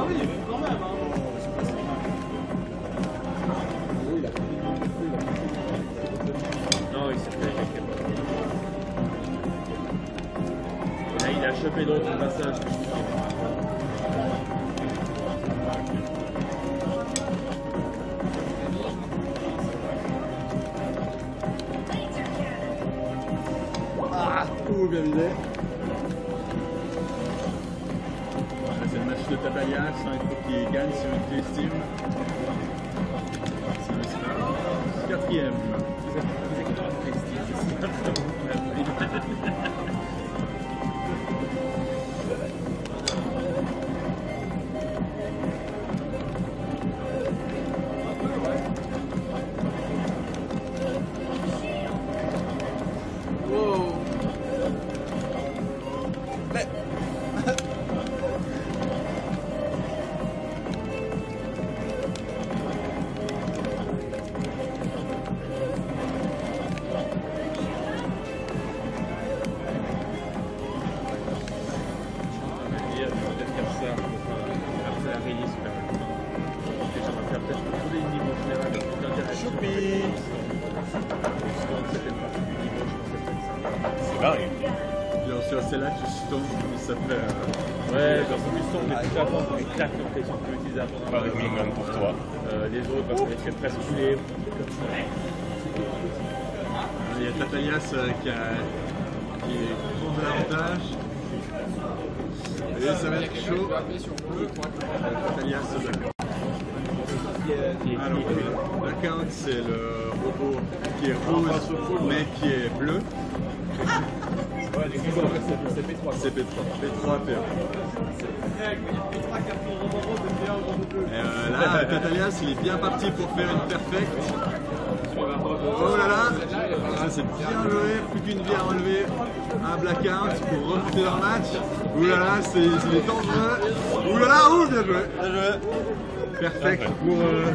Ah oui, quand même. Non, il s'est fait avec Là, il a chopé l'autre au. Ah, bien. De Tatalias, hein, il faut qu'il gagne sur une clé Steam. C'est le c'est là que tu stompes, comme ça fait. Euh... Ouais, genre tout tu utiliser avant. Pas de pour toi. Euh, les autres, parce c'est presque. Il y a Tatalias euh, qui, a, de l'avantage. Et ça va être chaud. Alors, Blackout, c'est le robot qui est rose, mais qui est bleu. C'est P3. P3, P1. Et euh, là, Tatalias, il est bien parti pour faire une perfect. Oh là là, ça c'est bien joué, plus qu'une vie à relever, un blackout pour remonter leur match. Ouh là là, c'est c'est dangereux. Ouh là là, ouh, bien joué. Perfect pour euh.